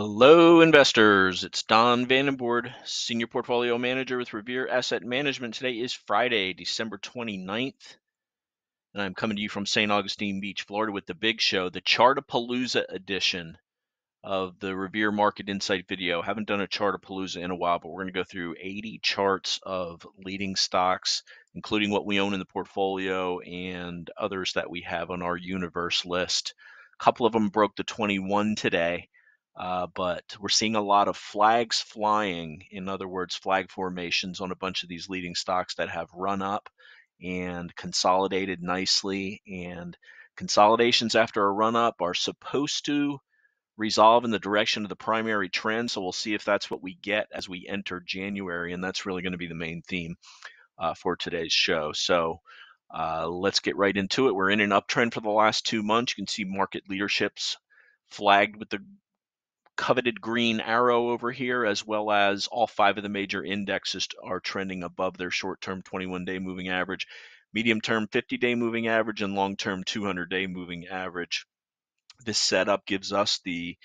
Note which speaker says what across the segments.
Speaker 1: Hello, investors. It's Don Vandenbord, Senior Portfolio Manager with Revere Asset Management. Today is Friday, December 29th, and I'm coming to you from St. Augustine Beach, Florida, with the big show, the Chartapalooza edition of the Revere Market Insight video. Haven't done a Chartapalooza in a while, but we're going to go through 80 charts of leading stocks, including what we own in the portfolio and others that we have on our universe list. A couple of them broke the 21 today. Uh, but we're seeing a lot of flags flying. In other words, flag formations on a bunch of these leading stocks that have run up and consolidated nicely. And consolidations after a run up are supposed to resolve in the direction of the primary trend. So we'll see if that's what we get as we enter January. And that's really going to be the main theme uh, for today's show. So uh, let's get right into it. We're in an uptrend for the last two months. You can see market leaderships flagged with the coveted green arrow over here, as well as all five of the major indexes are trending above their short term 21 day moving average, medium term 50 day moving average, and long term 200 day moving average. This setup gives us the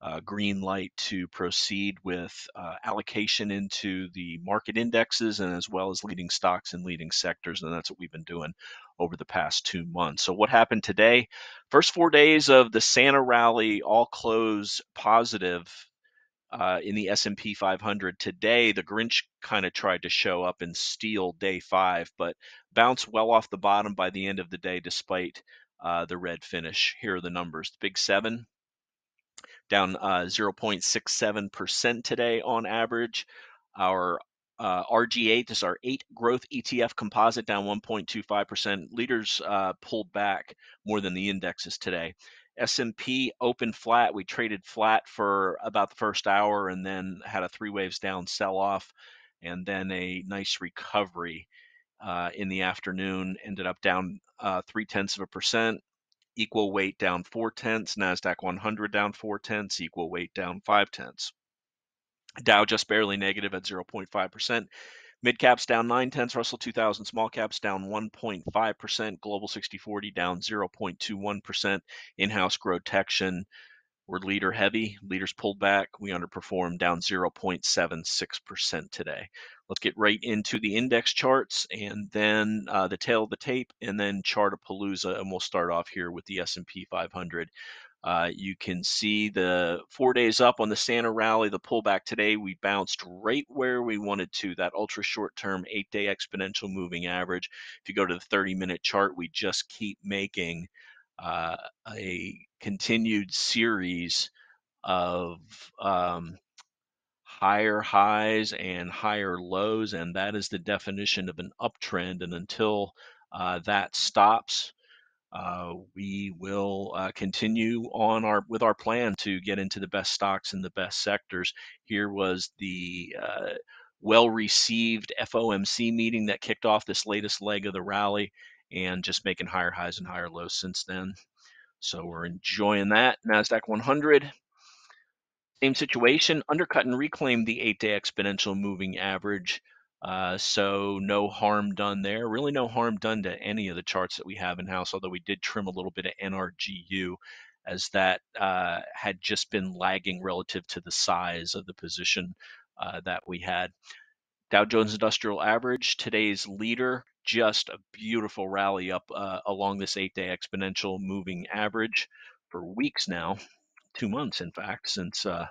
Speaker 1: uh, green light to proceed with uh, allocation into the market indexes and as well as leading stocks and leading sectors. And that's what we've been doing over the past two months. So what happened today? First four days of the Santa rally all close positive uh, in the S&P 500. Today, the Grinch kind of tried to show up and steal day five, but bounced well off the bottom by the end of the day despite uh, the red finish. Here are the numbers. The Big Seven down uh, 0.67% today on average. Our uh, RG8, this is our eight growth ETF composite, down 1.25%. Leaders uh, pulled back more than the indexes today. S&P opened flat. We traded flat for about the first hour and then had a three waves down sell off and then a nice recovery uh, in the afternoon. Ended up down uh, three tenths of a percent equal weight down four tenths, NASDAQ 100 down four tenths, equal weight down five tenths. Dow just barely negative at 0.5%. Mid caps down 9 tenths, Russell 2000 small caps down 1.5%, Global 6040 down 0.21%, in house Grotection we're leader heavy. Leaders pulled back. We underperformed down 0.76% today. Let's get right into the index charts and then uh, the tale of the tape and then Chartapalooza. And we'll start off here with the S&P 500. Uh, you can see the four days up on the Santa rally, the pullback today, we bounced right where we wanted to, that ultra short term eight day exponential moving average. If you go to the 30 minute chart, we just keep making uh, a continued series of um, higher highs and higher lows, and that is the definition of an uptrend. And until uh, that stops, we will uh, continue on our with our plan to get into the best stocks and the best sectors. Here was the uh, well received FOMC meeting that kicked off this latest leg of the rally and just making higher highs and higher lows since then. So we're enjoying that. NASDAQ 100, same situation, undercut and reclaimed the eight day exponential moving average. Uh, so no harm done there. Really, no harm done to any of the charts that we have in house, although we did trim a little bit of NRGU as that uh, had just been lagging relative to the size of the position uh, that we had. Dow Jones Industrial Average, today's leader, just a beautiful rally up uh, along this eight day exponential moving average for weeks now, two months, in fact, since uh,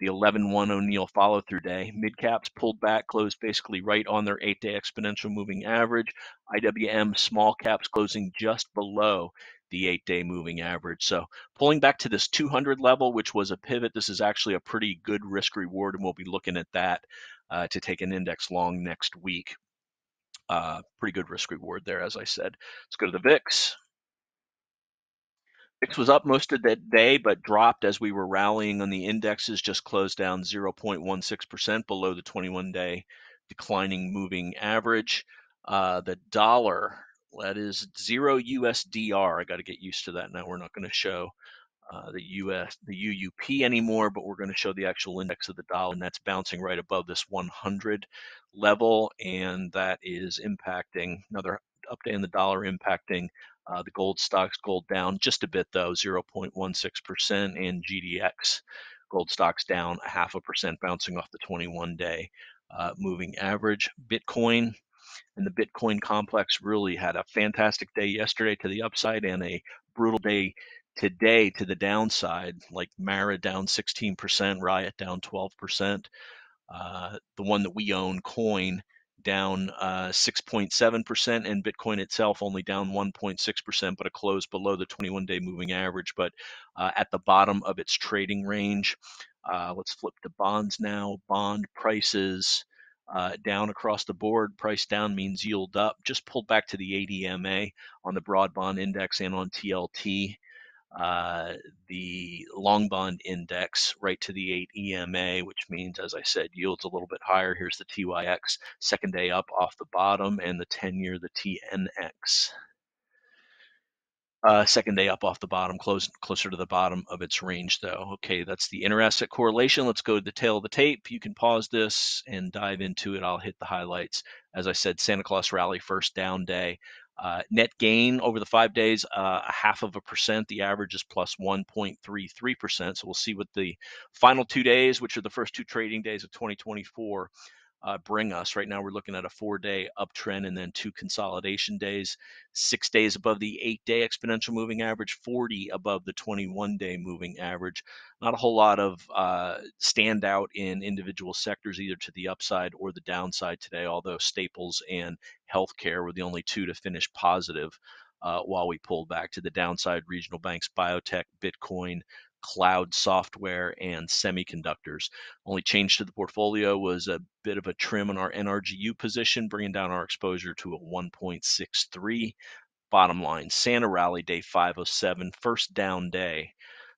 Speaker 1: the 11 1 O'Neill follow through day. Mid caps pulled back, closed basically right on their eight day exponential moving average. IWM small caps closing just below the eight day moving average. So pulling back to this 200 level, which was a pivot, this is actually a pretty good risk reward, and we'll be looking at that uh, to take an index long next week. Uh, pretty good risk reward there, as I said. Let's go to the VIX. VIX was up most of that day, but dropped as we were rallying on the indexes, just closed down 0.16% below the 21 day declining moving average. Uh, the dollar, that is zero USDR. I got to get used to that now. We're not going to show uh, the US, the UUP anymore, but we're going to show the actual index of the dollar, and that's bouncing right above this 100 level, and that is impacting another update in the dollar impacting uh, the gold stocks. Gold down just a bit though, 0.16%, and GDX Gold stocks down a half a percent, bouncing off the 21 day uh, moving average. Bitcoin and the Bitcoin complex really had a fantastic day yesterday to the upside and a brutal day today to the downside, like Mara down 16%, Riot down 12%. Uh, the one that we own, Coin, down 6.7%, uh, and Bitcoin itself only down 1.6%, but a close below the 21 day moving average, but uh, at the bottom of its trading range. Uh, let's flip to bonds now. Bond prices uh, down across the board. Price down means yield up. Just pulled back to the ADMA on the broad bond index and on TLT. Uh, the long bond index right to the 8 EMA, which means, as I said, yields a little bit higher. Here's the TYX, second day up off the bottom, and the 10 year, the TNX. Uh, second day up off the bottom, close closer to the bottom of its range, though. Okay, that's the inter-asset correlation. Let's go to the tale of the tape. You can pause this and dive into it. I'll hit the highlights. As I said, Santa Claus rally first down day. Uh, net gain over the five days, uh, a half of a percent. The average is plus 1.33%. So we'll see what the final two days, which are the first two trading days of 2024, uh, bring us. Right now, we're looking at a four day uptrend and then two consolidation days, six days above the eight day exponential moving average, 40 above the 21 day moving average. Not a whole lot of uh, standout in individual sectors, either to the upside or the downside today, although staples and healthcare were the only two to finish positive. Uh, while we pulled back to the downside, regional banks, biotech, Bitcoin, cloud software, and semiconductors. Only change to the portfolio was a bit of a trim on our NRGU position, bringing down our exposure to a 1.63. Bottom line, Santa Rally Day 507, first down day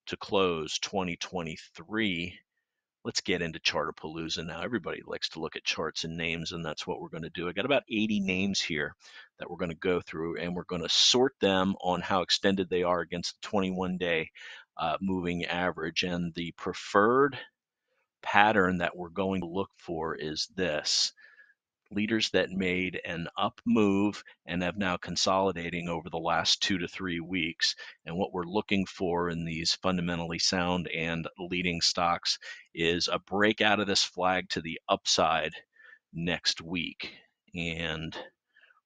Speaker 1: to close 2023 let's get into Chartapalooza now. Everybody likes to look at charts and names, and that's what we're going to do. I got about 80 names here that we're going to go through, and we're going to sort them on how extended they are against the 21 day uh, moving average. And the preferred pattern that we're going to look for is this leaders that made an up move and have now consolidating over the last two to three weeks. And what we're looking for in these fundamentally sound and leading stocks is a break out of this flag to the upside next week. And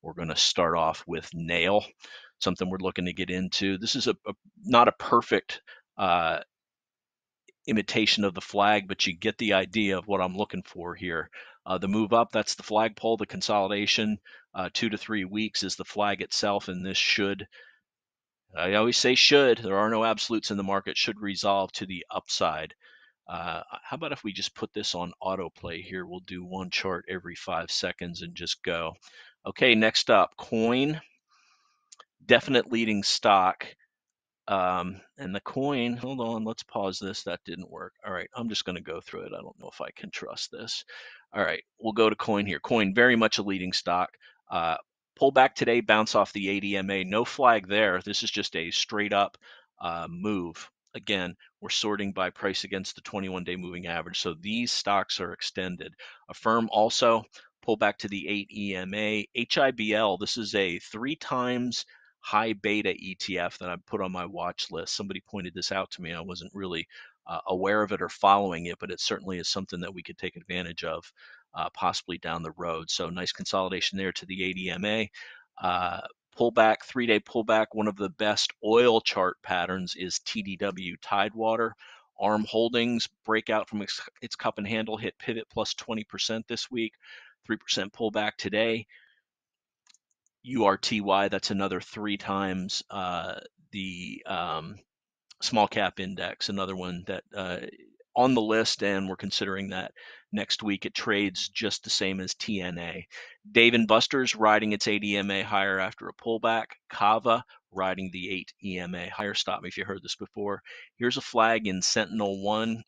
Speaker 1: we're going to start off with Nail, something we're looking to get into. This is a, a not a perfect uh, imitation of the flag, but you get the idea of what I'm looking for here. Uh, the move up, that's the flagpole. The consolidation, uh, two to three weeks, is the flag itself, and this should, I always say should, there are no absolutes in the market, should resolve to the upside. Uh, how about if we just put this on autoplay here? We'll do one chart every five seconds and just go. Okay, next up, coin. Definite leading stock. Um, and the coin, hold on, let's pause this. That didn't work. All right, I'm just going to go through it. I don't know if I can trust this. All right, we'll go to coin here. Coin, very much a leading stock. Uh, pull back today, bounce off the ADMA. No flag there. This is just a straight up uh, move. Again, we're sorting by price against the 21 day moving average. So these stocks are extended. Affirm also pull back to the 8 EMA. HIBL, this is a three times high beta ETF that I put on my watch list. Somebody pointed this out to me. I wasn't really uh, aware of it or following it, but it certainly is something that we could take advantage of uh, possibly down the road. So nice consolidation there to the ADMA. Uh, pullback, three day pullback. One of the best oil chart patterns is TDW Tidewater. ARM Holdings breakout from its, its cup and handle hit pivot plus 20% this week, 3% pullback today. URTY, that's another three times uh, the um, small cap index, another one that uh, on the list, and we're considering that next week. It trades just the same as TNA. Dave and Buster's riding its 8 EMA higher after a pullback. Cava riding the 8 EMA higher. Stop me if you heard this before. Here's a flag in SentinelOne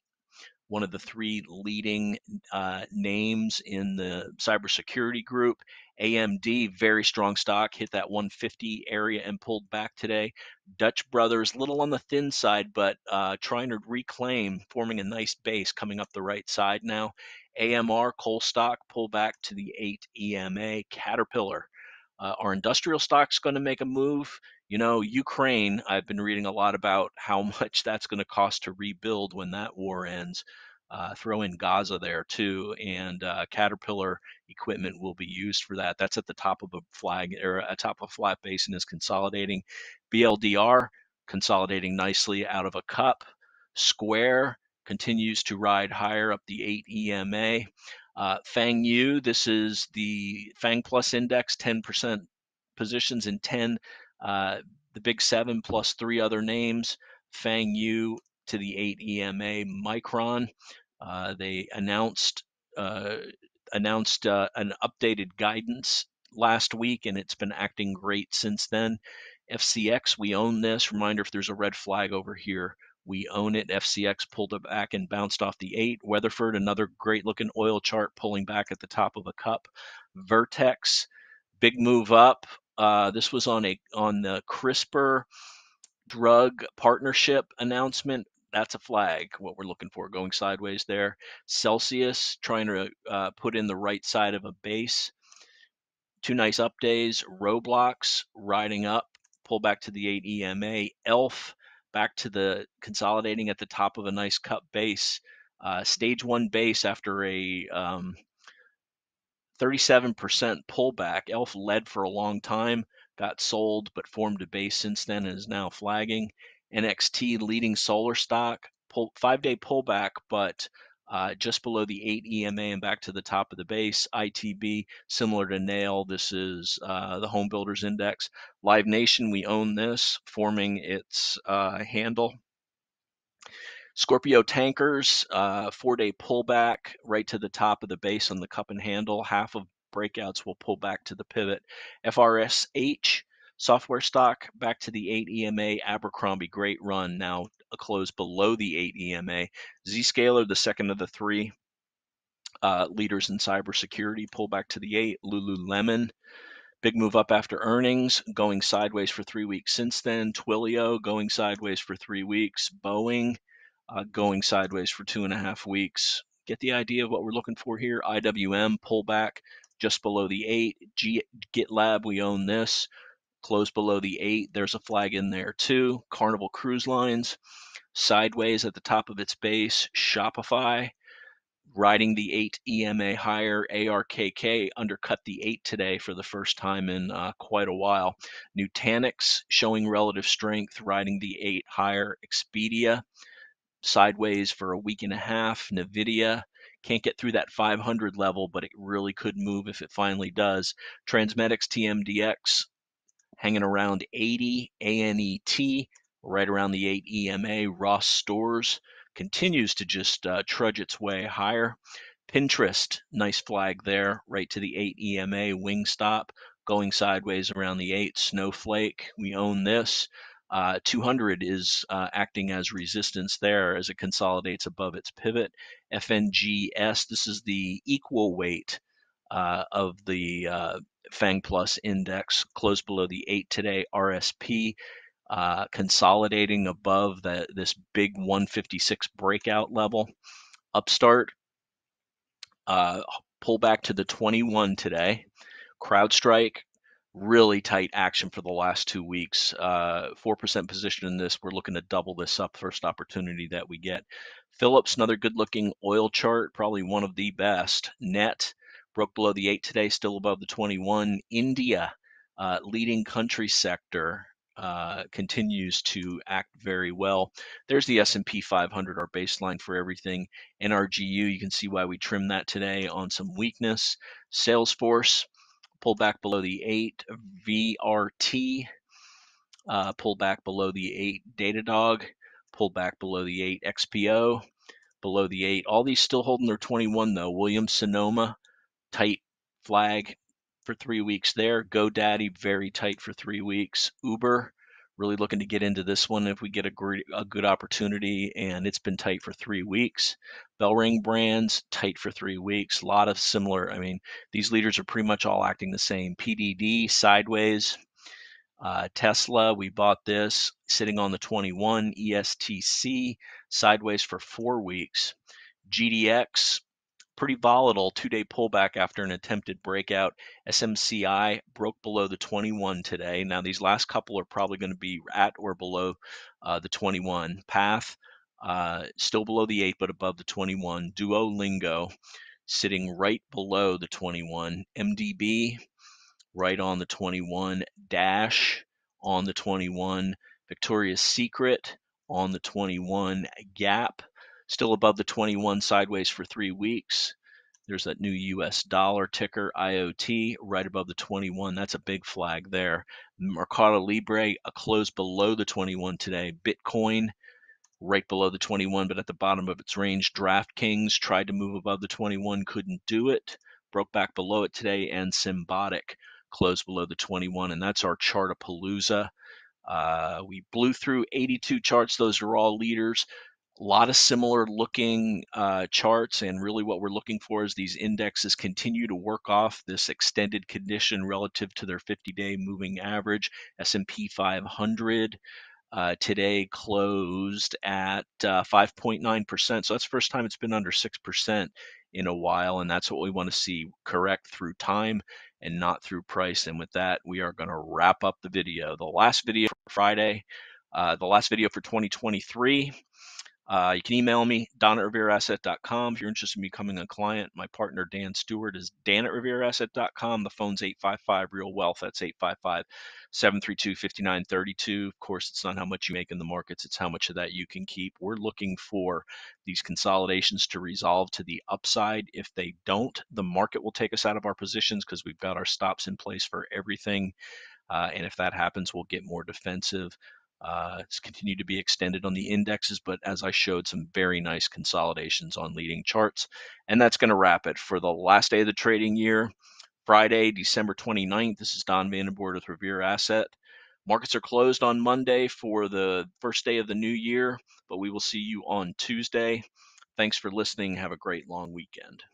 Speaker 1: one of the three leading uh, names in the cybersecurity group. AMD, very strong stock, hit that 150 area and pulled back today. Dutch Brothers, little on the thin side, but uh, trying to reclaim, forming a nice base coming up the right side now. AMR, coal stock, pull back to the 8 EMA. Caterpillar, uh, are industrial stocks going to make a move? you know, Ukraine, I've been reading a lot about how much that's going to cost to rebuild when that war ends. Uh, throw in Gaza there too, and uh, Caterpillar equipment will be used for that. That's at the top of a flag or a top of a flat basin is consolidating. BLDR consolidating nicely out of a cup. Square continues to ride higher up the 8 EMA. Uh, FNGU, this is the Fang Plus Index, 10% positions in 10. Uh, the Big Seven plus three other names. FNGU to the 8 EMA. Micron, uh, they announced uh, announced uh, an updated guidance last week, and it's been acting great since then. FCX, we own this. Reminder if there's a red flag over here, we own it. FCX pulled it back and bounced off the eight. Weatherford, another great looking oil chart pulling back at the top of a cup. Vertex, big move up. Uh, this was on a on the CRISPR drug partnership announcement. That's a flag. What we're looking for going sideways there. Celsius trying to uh, put in the right side of a base. Two nice up days. Roblox riding up, pull back to the 8 EMA. ELF back to the consolidating at the top of a nice cup base. Uh, stage one base after a um, 37% pullback. ELF led for a long time, got sold, but formed a base since then and is now flagging. NXT leading solar stock, pull, five day pullback, but uh, just below the 8 EMA and back to the top of the base. ITB, similar to Nail, this is uh, the Home Builders Index. Live Nation, we own this, forming its uh, handle. Scorpio Tankers, uh, four day pullback right to the top of the base on the cup and handle. Half of breakouts will pull back to the pivot. FRSH, software stock, back to the 8 EMA. Abercrombie, great run. Now a close below the 8 EMA. Zscaler, the second of the three uh, leaders in cybersecurity, pull back to the 8. Lululemon, Big move up after earnings, going sideways for three weeks since then. Twilio going sideways for three weeks. Boeing uh, going sideways for two and a half weeks. Get the idea of what we're looking for here. IWM pullback just below the eight. G- GitLab, we own this. Close below the eight. There's a flag in there too. Carnival Cruise Lines sideways at the top of its base. Shopify riding the 8 EMA higher. ARKK undercut the 8 today for the first time in uh, quite a while. Nutanix showing relative strength, riding the 8 higher. Expedia sideways for a week and a half. NVIDIA can't get through that 500 level, but it really could move if it finally does. Transmedics TMDX hanging around 80. ANET right around the 8 EMA. Ross Stores continues to just uh, trudge its way higher. Pinterest, nice flag there, right to the 8 EMA. Wingstop going sideways around the 8. Snowflake, we own this. Uh, 200 is uh, acting as resistance there as it consolidates above its pivot. FNGS, this is the equal weight uh, of the uh, FANG Plus index, closed below the 8 today. RSP uh, consolidating above the, this big 156 breakout level. Upstart uh, pull back to the 21 today. CrowdStrike really tight action for the last two weeks. Uh, 4% position in this. We're looking to double this up first opportunity that we get. Phillips, another good looking oil chart, probably one of the best. Net broke below the 8 today, still above the 21. India, uh, leading country sector. Uh, continues to act very well. There's the S&P 500, our baseline for everything. NRGU, you can see why we trimmed that today on some weakness. Salesforce, pull back below the 8 VRT, uh, pull back below the 8 Datadog, pull back below the 8 XPO, below the 8. All these still holding their 21 though. Williams Sonoma, tight flag for three weeks there. GoDaddy, very tight for three weeks. Uber, really looking to get into this one if we get a, great, a good opportunity, and it's been tight for three weeks. Bellring brands, tight for three weeks. A lot of similar, I mean, these leaders are pretty much all acting the same. PDD, sideways. Uh, Tesla, we bought this sitting on the 21. ESTC, sideways for four weeks. GDX, pretty volatile two-day pullback after an attempted breakout. SMCI broke below the 21 today. Now these last couple are probably going to be at or below uh, the 21 path. Uh, still below the 8 but above the 21 duolingo sitting right below the 21 mdb right on the 21 dash on the 21 victoria's secret on the 21 gap still above the 21 sideways for three weeks there's that new US dollar ticker IOT right above the 21. That's a big flag there. Mercado Libre a close below the 21 today. Bitcoin right below the 21, but at the bottom of its range. DraftKings tried to move above the 21, couldn't do it, broke back below it today, and Symbotic closed below the 21, and that's our Chartapalooza. Uh, we blew through 82 charts. Those are all leaders. A lot of similar looking uh, charts, and really what we're looking for is these indexes continue to work off this extended condition relative to their 50-day moving average. S&P 500 uh, today closed at uh, 5.9%. So that's the first time it's been under 6% in a while. And that's what we want to see correct through time and not through price. And with that, we are going to wrap up the video. The last video for Friday, uh, the last video for 2023. Uh, you can email me, don at revereasset.com. If you're interested in becoming a client, my partner Dan Stewart is dan at revereasset.com. The phone's 855 Real Wealth. That's 855 732 5932. Of course, it's not how much you make in the markets, it's how much of that you can keep. We're looking for these consolidations to resolve to the upside. If they don't, the market will take us out of our positions because we've got our stops in place for everything. Uh, and if that happens, we'll get more defensive. Uh, it's continued to be extended on the indexes, but as I showed, some very nice consolidations on leading charts. And that's going to wrap it for the last day of the trading year, Friday, December 29th. This is Don Vandenbord with Revere Asset. Markets are closed on Monday for the first day of the new year, but we will see you on Tuesday. Thanks for listening. Have a great long weekend.